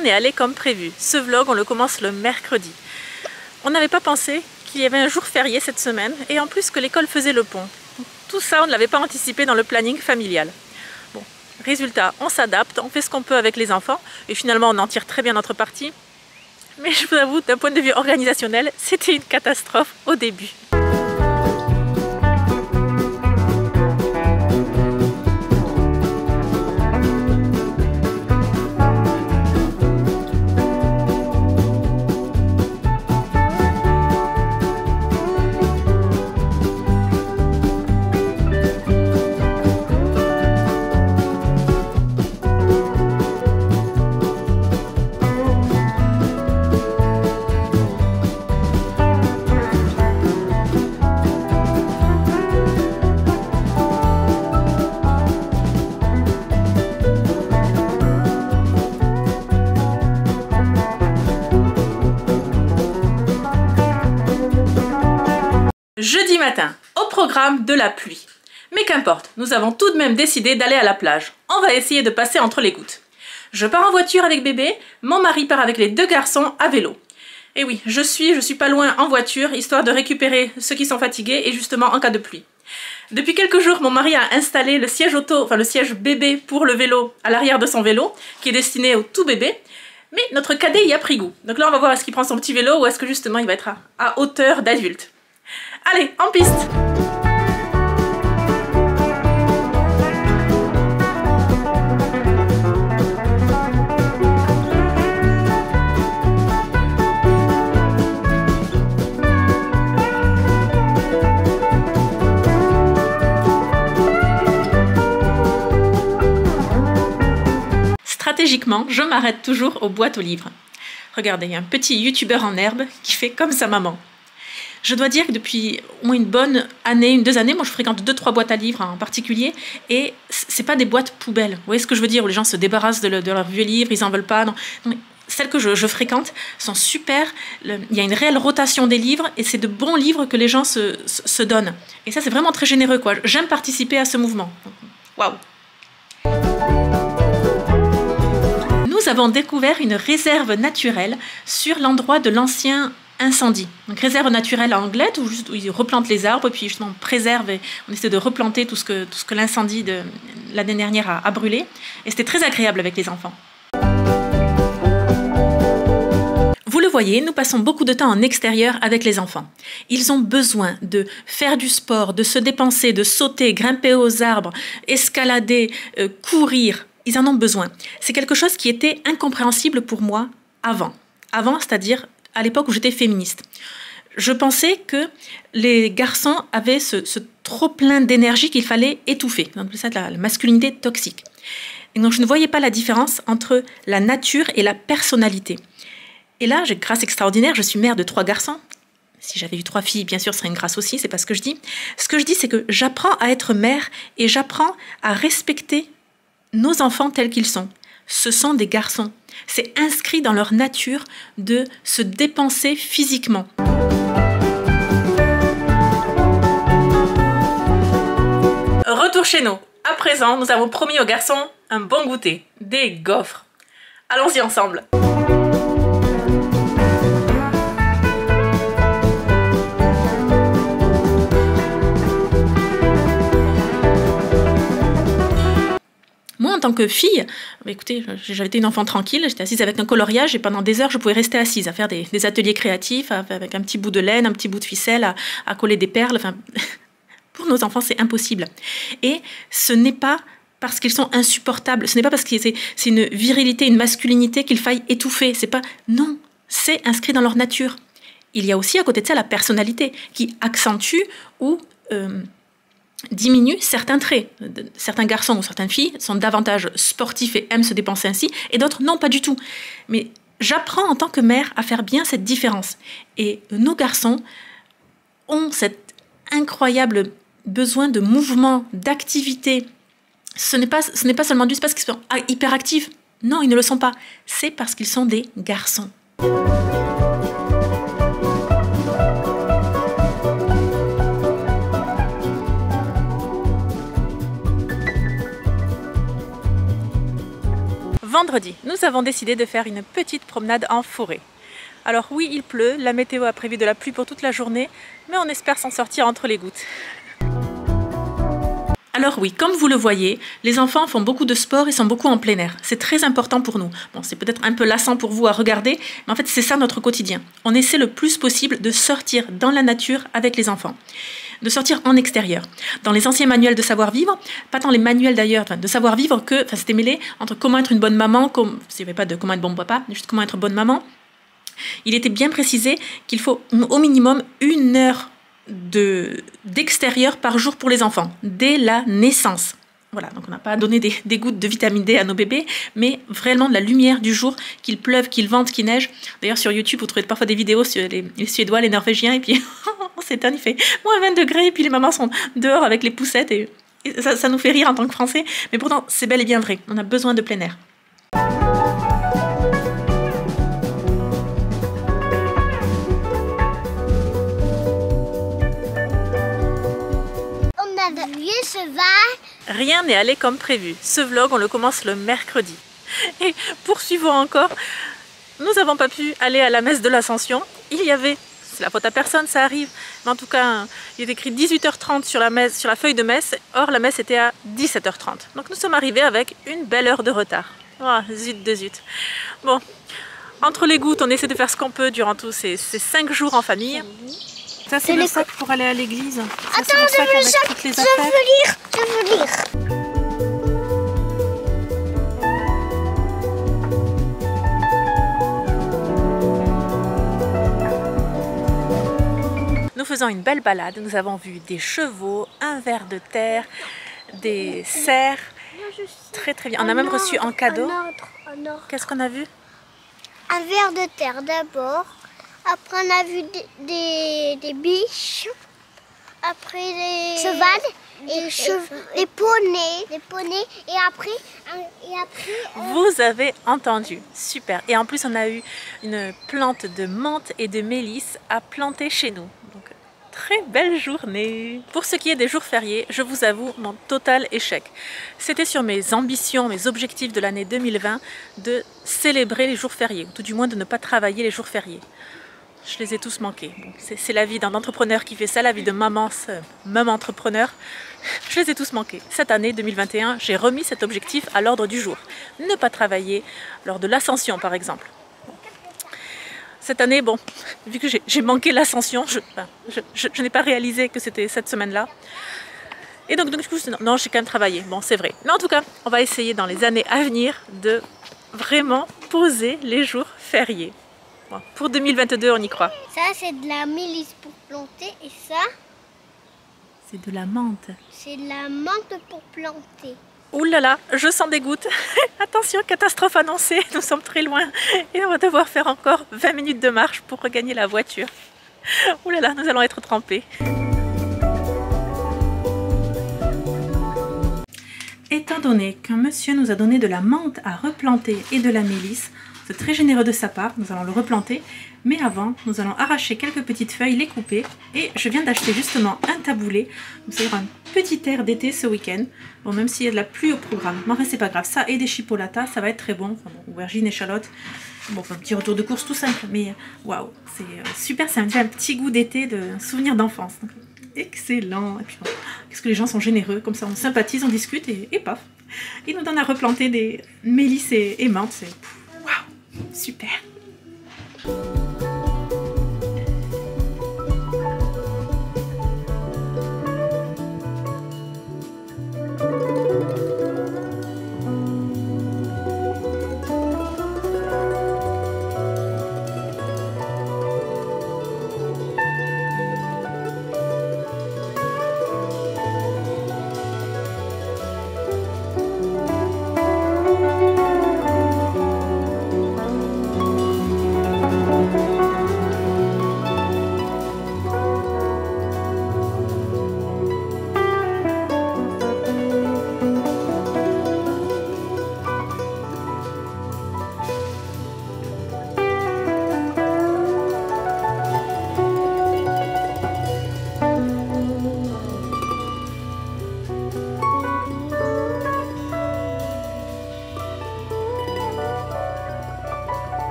n'est allé comme prévu. Ce vlog, on le commence le mercredi. On n'avait pas pensé qu'il y avait un jour férié cette semaine et en plus que l'école faisait le pont. Tout ça, on ne l'avait pas anticipé dans le planning familial. Bon, résultat, on s'adapte, on fait ce qu'on peut avec les enfants et finalement on en tire très bien notre parti. Mais je vous avoue, d'un point de vue organisationnel, c'était une catastrophe au début. Jeudi matin, au programme de la pluie. Mais qu'importe, nous avons tout de même décidé d'aller à la plage. On va essayer de passer entre les gouttes. Je pars en voiture avec bébé, mon mari part avec les deux garçons à vélo. Et oui, je suis, je suis pas loin en voiture, histoire de récupérer ceux qui sont fatigués et justement en cas de pluie. Depuis quelques jours, mon mari a installé le siège auto, enfin le siège bébé pour le vélo à l'arrière de son vélo, qui est destiné au tout bébé. Mais notre cadet y a pris goût. Donc là, on va voir est-ce qu'il prend son petit vélo ou est-ce que justement il va être à, à hauteur d'adulte. Allez, en piste Stratégiquement, je m'arrête toujours aux boîtes aux livres. Regardez, un petit youtubeur en herbe qui fait comme sa maman. Je dois dire que depuis moins une bonne année, une deux années, moi je fréquente deux trois boîtes à livres en particulier, et c'est pas des boîtes poubelles. Vous voyez ce que je veux dire Où les gens se débarrassent de, leurs vieux livres, ils en veulent pas. Non. celles que je, fréquente sont super. il y a une réelle rotation des livres et c'est de bons livres que les gens se, se donnent. Et ça, c'est vraiment très généreux. quoi. J'aime participer à ce mouvement. Waouh Nous avons découvert une réserve naturelle sur l'endroit de l'ancien incendie. Donc réserve naturelle à Anglette, où, ils replantent les arbres, puis justement on préserve et on essaie de replanter tout ce que, tout ce que l'incendie de l'année dernière a, a brûlé. Et c'était très agréable avec les enfants. Vous le voyez, nous passons beaucoup de temps en extérieur avec les enfants. Ils ont besoin de faire du sport, de se dépenser, de sauter, grimper aux arbres, escalader, euh, courir. Ils en ont besoin. C'est quelque chose qui était incompréhensible pour moi avant. Avant, c'est-à-dire à l'époque où j'étais féministe. Je pensais que les garçons avaient ce, trop plein d'énergie qu'il fallait étouffer. Donc ça, la, la masculinité toxique. Et donc je ne voyais pas la différence entre la nature et la personnalité. Et là, j'ai grâce extraordinaire, je suis mère de trois garçons. Si j'avais eu trois filles, bien sûr, ce serait une grâce aussi, c'est pas ce que je dis. Ce que je dis, c'est que j'apprends à être mère et j'apprends à respecter nos enfants tels qu'ils sont. Ce sont des garçons. C'est inscrit dans leur nature de se dépenser physiquement. Retour chez nous. À présent, nous avons promis aux garçons un bon goûter, des gaufres. Allons-y ensemble. En tant que fille, bah, écoutez, j'avais été une enfant tranquille, j'étais assise avec un coloriage et pendant des heures, je pouvais rester assise à faire des, ateliers créatifs avec un petit bout de laine, un petit bout de ficelle, à, coller des perles. Enfin, pour nos enfants, c'est impossible. Et ce n'est pas parce qu'ils sont insupportables, ce n'est pas parce que c'est une virilité, une masculinité qu'il faille étouffer. C'est pas non, c'est inscrit dans leur nature. Il y a aussi à côté de ça la personnalité qui accentue ou euh, diminue certains traits. Certains garçons ou certaines filles sont davantage sportifs et aiment se dépenser ainsi, et d'autres non, pas du tout. Mais j'apprends en tant que mère à faire bien cette différence. Et nos garçons ont cet incroyable besoin de mouvement, d'activité. Ce n'est pas, ce n'est pas seulement juste parce qu'ils sont hyperactifs. Non, ils ne le sont pas. C'est parce qu'ils sont des garçons. Vendredi, nous avons décidé de faire une petite promenade en forêt. Alors oui, il pleut, la météo a prévu de la pluie pour toute la journée, mais on espère s'en sortir entre les gouttes. Alors oui, comme vous le voyez, les enfants font beaucoup de sport et sont beaucoup en plein air. C'est très important pour nous. Bon, c'est peut-être un peu lassant pour vous à regarder, mais en fait c'est ça notre quotidien. On essaie le plus possible de sortir dans la nature avec les enfants de sortir en extérieur. Dans les anciens manuels de savoir-vivre, pas tant les manuels d'ailleurs de savoir-vivre que c'était mêlé entre comment être une bonne maman, comme, s'il n'y avait pas de comment être bon papa, juste comment être bonne maman, il était bien précisé qu'il faut au minimum une heure d'extérieur par jour pour les enfants, dès la naissance. Voilà, donc on n'a pas donné des, des, gouttes de vitamine D à nos bébés, mais vraiment de la lumière du jour, qu'il pleuve, qu'il vente, qu'il neige. D'ailleurs, sur YouTube, vous trouvez parfois des vidéos sur les, Suédois, les Norvégiens, et puis on s'étonne, il fait moins 20 degrés, et puis les mamans sont dehors avec les poussettes, et, ça, ça nous fait rire en tant que Français, mais pourtant, c'est bel et bien vrai. On a besoin de plein air. Rien n'est allé comme prévu. Ce vlog, on le commence le mercredi. Et poursuivons encore, nous n'avons pas pu aller à la messe de l'Ascension. Il y avait, c'est la faute à personne, ça arrive, mais en tout cas, il est écrit 18h30 sur la, messe, sur la feuille de messe. Or, la messe était à 17h30. Donc nous sommes arrivés avec une belle heure de retard. Oh, zut de zut. Bon, entre les gouttes, on essaie de faire ce qu'on peut durant tous ces, ces cinq jours en famille. Ça, c'est le sac pour aller à l'église. Attends, le sac avec toutes les je veux lire, je veux lire. Nous faisons une belle balade. Nous avons vu des chevaux, un ver de terre, des cerfs. Très très bien. On a même reçu en cadeau. Qu'est-ce qu'on a vu? Un ver de terre d'abord. Après, on a vu des, des, biches. Après, des chevals. Et des poneys, des poneys, et après, et après euh, vous avez entendu, super. Et en plus, on a eu une plante de menthe et de mélisse à planter chez nous très belle journée. Pour ce qui est des jours fériés, je vous avoue mon total échec. C'était sur mes ambitions, mes objectifs de l'année 2020 de célébrer les jours fériés, ou tout du moins de ne pas travailler les jours fériés. Je les ai tous manqués. c'est la vie d'un entrepreneur qui fait ça, la vie de maman, même entrepreneur. Je les ai tous manqués. Cette année 2021, j'ai remis cet objectif à l'ordre du jour. Ne pas travailler lors de l'ascension, par exemple. Cette année, bon, vu que j'ai manqué l'ascension, je, je, n'ai pas réalisé que c'était cette semaine-là. Et donc, donc, du coup, non, j'ai quand même travaillé. Bon, c'est vrai. Mais en tout cas, on va essayer dans les années à venir de vraiment poser les jours fériés. Pour 2022, on y croit. Ça, c'est de la mélisse pour planter. Et ça C'est de la menthe. C'est de la menthe pour planter. Ouh là là, je sens des gouttes. Attention, catastrophe annoncée, nous sommes très loin et on va devoir faire encore 20 minutes de marche pour regagner la voiture. Ouh là là, nous allons être trempés. Donné qu'un monsieur nous a donné de la menthe à replanter et de la mélisse, c'est très généreux de sa part, nous allons le replanter, mais avant, nous allons arracher quelques petites feuilles, les couper, et je viens d'acheter justement un taboulet, donc ça un petit air d'été ce week-end, bon même s'il y a de la pluie au programme, mais en c'est pas grave, ça et des chipolatas, ça va être très bon, enfin bon, aubergines, échalotes, bon un petit retour de course tout simple, mais waouh, c'est euh, super, ça me fait un petit goût d'été, de souvenir d'enfance, excellent, et puis qu'est-ce que les gens sont généreux, comme ça on sympathise, on discute, et, paf, ils nous donnent à replanter des mélisses et, et menthes, c'est waouh, super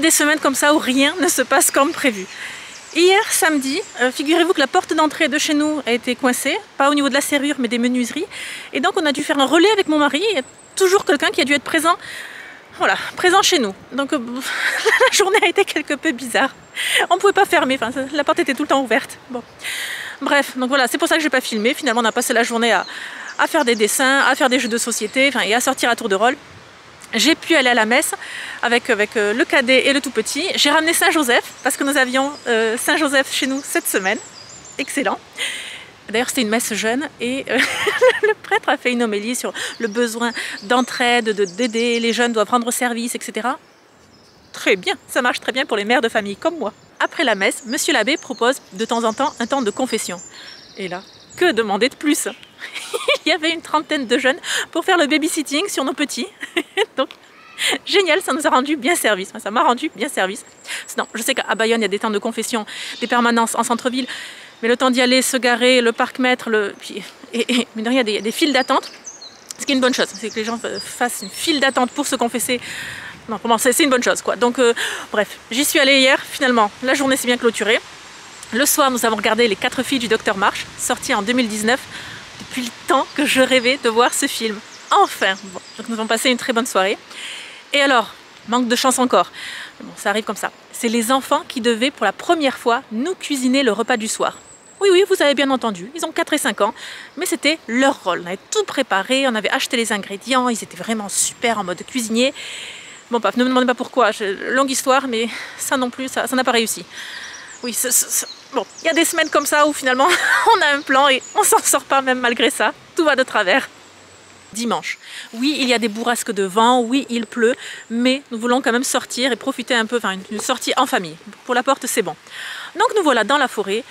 des semaines comme ça où rien ne se passe comme prévu. Hier samedi, euh, figurez-vous que la porte d'entrée de chez nous a été coincée, pas au niveau de la serrure mais des menuiseries. Et donc on a dû faire un relais avec mon mari. Il y a toujours quelqu'un qui a dû être présent, voilà, présent chez nous. Donc euh, la journée a été quelque peu bizarre. On ne pouvait pas fermer, enfin, la porte était tout le temps ouverte. Bref, donc voilà, c'est pour ça que je n'ai pas filmé. Finalement on a passé la journée à, faire des dessins, à faire des jeux de société enfin, et à sortir à tour de rôle j'ai pu aller à la messe avec, avec euh, le cadet et le tout petit. J'ai ramené Saint-Joseph parce que nous avions euh, Saint-Joseph chez nous cette semaine. Excellent. D'ailleurs, c'était une messe jeune et euh, le prêtre a fait une homélie sur le besoin d'entraide, d'aider, les jeunes doivent rendre service, etc. Très bien, ça marche très bien pour les mères de famille comme moi. Après la messe, monsieur l'abbé propose de temps en temps un temps de confession. Et là, que demander de plus? Il y avait une trentaine de jeunes pour faire le babysitting sur nos petits. Donc, génial, ça nous a rendu bien service. Ça m'a rendu bien service. Je sais qu'à Bayonne, il y a des temps de confession, des permanences en centre-ville, mais le temps d'y aller, se garer, le parc mètre, le... et, mais il y a des, des files d'attente. Ce qui est une bonne chose, c'est que les gens fassent une file d'attente pour se confesser. Non, c'est une bonne chose, quoi. Donc, euh, bref, j'y suis allée hier, finalement, la journée s'est bien clôturée. Le soir, nous avons regardé Les quatre filles du docteur March, sorti en 2019, depuis le temps que je rêvais de voir ce film. Enfin Donc nous avons passé une très bonne soirée. Et alors, manque de chance encore. Bon, ça arrive comme ça. C'est les enfants qui devaient pour la première fois nous cuisiner le repas du soir. Oui, oui, vous avez bien entendu, ils ont 4 et 5 ans, mais c'était leur rôle. On avait tout préparé, on avait acheté les ingrédients, ils étaient vraiment super en mode cuisinier. Bon, paf, ne me demandez pas pourquoi, longue histoire, mais ça non plus, ça n'a pas réussi. Oui, bon, il y a des semaines comme ça où finalement on a un plan et on s'en sort pas même malgré ça. Tout va de travers. Dimanche. Oui, il y a des bourrasques de vent, oui, il pleut, mais nous voulons quand même sortir et profiter un peu, enfin une sortie en famille. Pour la porte, c'est bon. Donc nous voilà dans la forêt.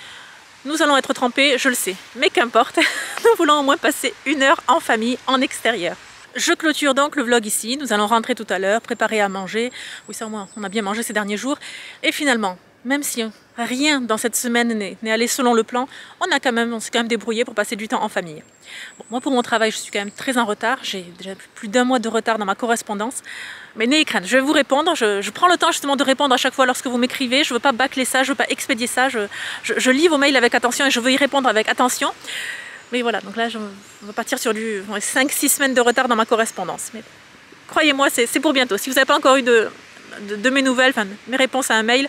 Nous allons être trempés, je le sais, mais qu'importe. Nous voulons au moins passer une heure en famille, en extérieur. Je clôture donc le vlog ici. Nous allons rentrer tout à l'heure, préparer à manger. Oui, ça au moins, on a bien mangé ces derniers jours. Et finalement, même si rien dans cette semaine n'est allé selon le plan, on, on s'est quand même débrouillé pour passer du temps en famille. moi, pour mon travail, je suis quand même très en retard. J'ai déjà plus d'un mois de retard dans ma correspondance. Mais n'ayez crainte, je vais vous répondre. Je, prends le temps justement de répondre à chaque fois lorsque vous m'écrivez. Je ne veux pas bâcler ça, je ne veux pas expédier ça. Je, lis vos mails avec attention et je veux y répondre avec attention. Mais voilà, donc là, je vais partir sur du 5-6 semaines de retard dans ma correspondance. Mais croyez-moi, c'est pour bientôt. Si vous n'avez pas encore eu de, de mes nouvelles, enfin, mes réponses à un mail,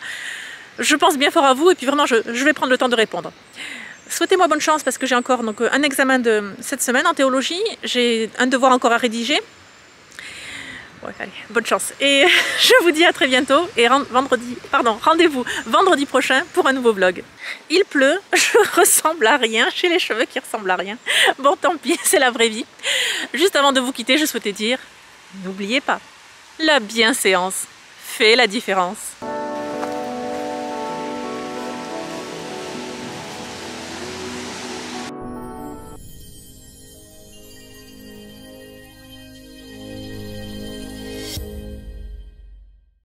je pense bien fort à vous et puis vraiment je, vais prendre le temps de répondre. Souhaitez-moi bonne chance parce que j'ai encore donc, un examen de cette semaine en théologie, j'ai un devoir encore à rédiger. Allez, bonne chance. Et je vous dis à très bientôt et vendredi, pardon, rendez-vous vendredi prochain pour un nouveau vlog. Il pleut, je ressemble à rien, j'ai les cheveux qui ressemblent à rien. Bon, tant pis, c'est la vraie vie. Juste avant de vous quitter, je souhaitais dire, n'oubliez pas, la bienséance fait la différence.